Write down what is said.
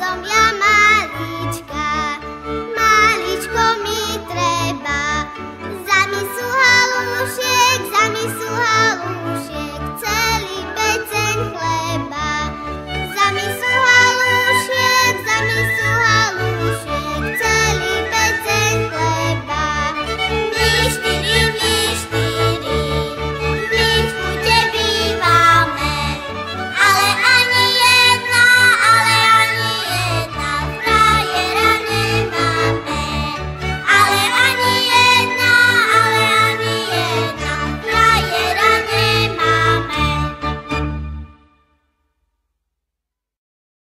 zombie